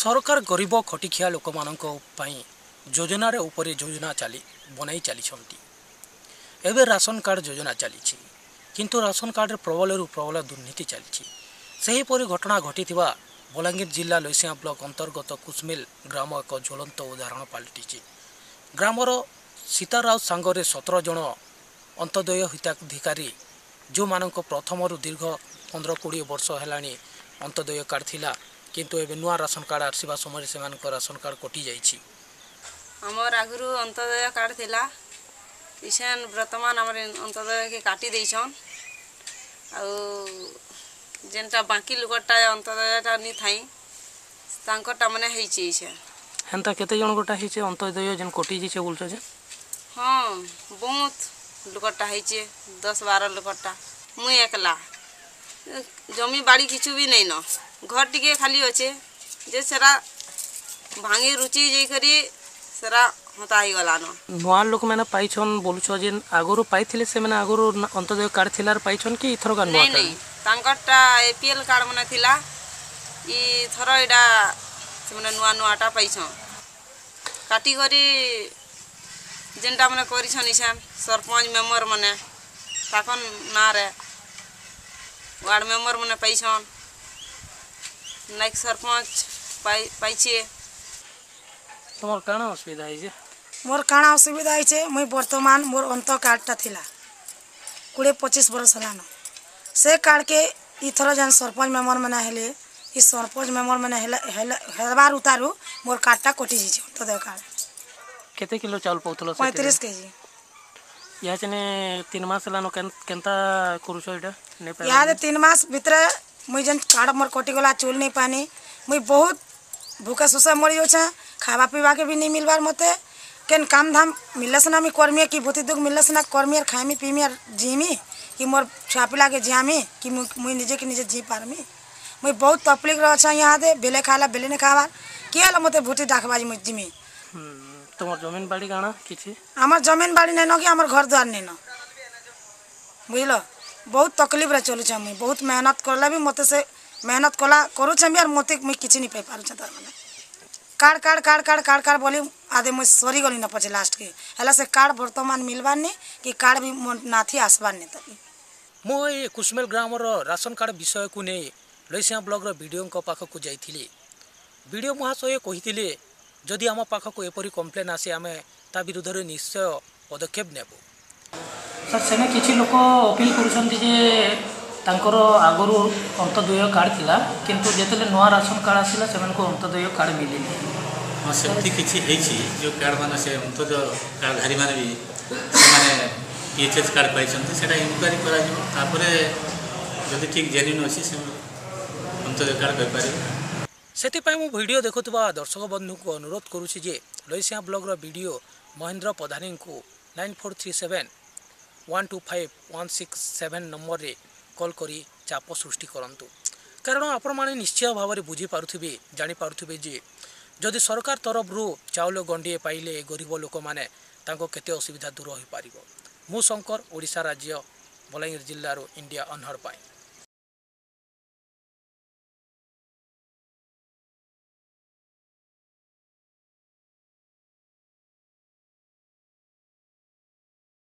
ସରକାର ଗରିବ ଖଟିଖିଆ ଲୋକମାନଙ୍କ ପାଇଁ ଯୋଜନାର ଉପରେ ଯୋଜନା ଚାଲି ବନାଇ ଚାଲିଛନ୍ତି ଏବେ ରାସନ କାର୍ଡ଼ ଯୋଜନା ଚାଲିଛି କିନ୍ତୁ ରାସନ କାର୍ଡ଼ରେ ପ୍ରବଳରୁ ପ୍ରବଳ ଦୁର୍ନୀତି ଚାଲିଛି ସେହିପରି ଘଟଣା ଘଟିଥିବା ବଲାଙ୍ଗୀର ଜିଲ୍ଲା ଲୈସିଆଁ ବ୍ଲକ ଅନ୍ତର୍ଗତ କୁସମିଲ ଗ୍ରାମ ଏକ ଜ୍ୱଳନ୍ତ ଉଦାହରଣ ପାଲଟିଛି ଗ୍ରାମର ସୀତା ରାଉତ ସାଙ୍ଗରେ ସତର ଜଣ ଅନ୍ତୋଦୟ ହିତାଧିକାରୀ ଯେଉଁମାନଙ୍କ ପ୍ରଥମରୁ ଦୀର୍ଘ ପନ୍ଦର କୋଡ଼ିଏ ବର୍ଷ ହେଲାଣି ଅନ୍ତୋଦୟ କାର୍ଡ଼ ଥିଲା কিন্তু ଏବେ ନୂଆ ରାସନ କାର୍ଡ଼ ଆସିବା ସମୟରେ ସେମାନଙ୍କ ରାସନ କାର୍ଡ଼ କଟିଯାଇଛି ଆମର ଆଗରୁ ଅନ୍ତୋଦୟ କାର୍ଡ଼ ଥିଲା ଇସେନ୍ ବର୍ତ୍ତମାନ ଆମର ଅନ୍ତୋଦୟକେ କାଟି ଦେଇଛନ୍ ଆଉ ଯେନ୍ଟା ବାକି ଲୋକଟା ଅନ୍ତୋଦୟଟା ନି ଥାଇ ତାଙ୍କରଟା ମାନେ ହେଇଛି ଇସେ ହେନ୍ତା କେତେ ଜଣଙ୍କଟା ହେଇଛେ ଅନ୍ତୋଦୟ ଯେନ୍ କଟିଯାଇଛେ ବୋଲୁଛ ଯେ ହଁ ବହୁତ ଲୋକଟା ହେଇଛେ ଦଶ ବାର ଲୋକଟା ମୁଇଁ ଏକଲା ଜମି ବାଡ଼ି କିଛି ବି ନେଇନ ঘর টিকে খালি অছে যে সেটা ভাঙে রুচি যাই করি সেটা হতা হয়েগলান নয় লোক মানে পাইছন বলুছ যে আগরু পাইলে সে মানে আগরু অন্তদয় কার্ড থিলার পাইছন কি ইথর গান নাই নাই তাঙ্করটা এপিএল কার্ড মানে থিলা ই থর এটা কাটি করি যেটা মানে କାଟିକରି ଯେନ୍ଟା সরপঞ্চ মেম্বর মানে তখন না রে ওয়ার্ড মেম্বর মানে ପାଇଛନ୍ ନାୟକ ସରପଞ୍ଚ ପାଇଛେ তোমার কানা অসুবিধা হয়েছে মোর কানা অসুবিধা হয়েছে মুই বর্তমান মোর অন্ত কার্ডটা লা কোড়িয়ে পঁচিশ বরষ হলান সে কার্ডকে ইথর যেন সরপঞ্চ মেম্বর মানে হলে ই সরপঞ্চ মেম্বর মানে হেবার উতারু মোর কার্ডটা কটি যাইছে অন্তোদয় কার্ড কেতে কিলো চাউল পাউল পঁয়ত্রিশ কেজি ইয়াচনে তিন মাস হলান কেনতা করুছ এটা ইয়াদে তিন মাস ভিতরে मुई जेन काड़ मोर कटिगला चूल नहीं पानी मुई बहुत भूखे सुसा मरी जाऊँ खावा पीवा के भी नहीं मिलवार मते केन काम धाम मिलले से ना मैं कर्मी कि भूति दुख मिलले से ना कर्मी और खामी पीमी और जीमी कि मोर छुआ पिला के जियामी कि मुई निजे के निजे जी पारमी मुई बहुत तकलीफ रहा यहाँ दे बेले खाला बेले नहीं खावा किए हेला मते भूति डाकबाजी मुझ जिमी তোমার हम्म, জমিন বাড়ি কানা जमीन बाड़ी জমিন न कि কি আমার ঘর দুয়ার নেন বুঝলো बहुत तकलीफलुछ बहुत मेहनत से मेहनत यार मते म कि पार card card card card card card अहिले न पछ लास्ट के से कर्ड वर्तमान मिलबार नि कि कार्ड नाथि आसबार नि मुसमेल् ग्राम र राशन कार्ड विषय कु लोसिया ब्लक र विडको पाखकु जाइ विड महाशय कि जिम पाखक एपरि कम्प्लेन विरुद्ध रे निश्चय पदक्षेप नेबो ସାର୍ ସେନେ କିଛି ଲୋକ ଅପିଲ୍ କରୁଛନ୍ତି ଯେ ତାଙ୍କର ଆଗରୁ ଅନ୍ତୋଦୟ କାର୍ଡ଼ ଥିଲା କିନ୍ତୁ ଯେତେବେଳେ ନୂଆ ରାସନ କାର୍ଡ଼ ଆସିଲା ସେମାନଙ୍କୁ ଅନ୍ତୋଦୟ କାର୍ଡ଼ ମିଳିନି ହଁ ସେମିତି କିଛି ହେଇଛି ଯେଉଁ କାର୍ଡ଼ମାନେ ସେ ଅନ୍ତୋଦୟ କାର୍ଡ଼ଧାରୀମାନେ ବି ସେମାନେ ପି ଏଚ୍ ଏସ୍ କାର୍ଡ଼ ପାଇଛନ୍ତି ସେଇଟା ଇନକ୍ୱାରି କରାଯିବ ତାପରେ ଯଦି ଠିକ୍ ଜେନ୍ୟୁନ୍ ଅଛି ସେ ଅନ୍ତୋଦୟ କାର୍ଡ଼ ପାଇପାରିବେ ସେଥିପାଇଁ ମୁଁ ଭିଡ଼ିଓ ଦେଖୁଥିବା ଦର୍ଶକ ବନ୍ଧୁଙ୍କୁ ଅନୁରୋଧ କରୁଛି ଯେ ଲଇସିଆ ବ୍ଲଗ୍ର video Mahendra ପ୍ରଧାନୀଙ୍କୁ nine four three seven one two five one six seven ନମ୍ବରରେ କଲ୍ କରି ଚାପ ସୃଷ୍ଟି କରନ୍ତୁ କାରଣ ଆପଣମାନେ ନିଶ୍ଚୟ ଭାବରେ ବୁଝିପାରୁଥିବେ ଜାଣିପାରୁଥିବେ ଯେ ଯଦି ସରକାର ତରଫରୁ ଚାଉଳ ଗଣ୍ଡିଏ ପାଇଲେ ଗରିବ ଲୋକମାନେ ତାଙ୍କ କେତେ ଅସୁବିଧା ଦୂର ହୋଇପାରିବ ମୁଁ ଶଙ୍କର ଓଡ଼ିଶା ରାଜ୍ୟ ବଲାଙ୍ଗୀର ଜିଲ୍ଲାରୁ ଇଣ୍ଡିଆ ଅନହର ପାଇଁ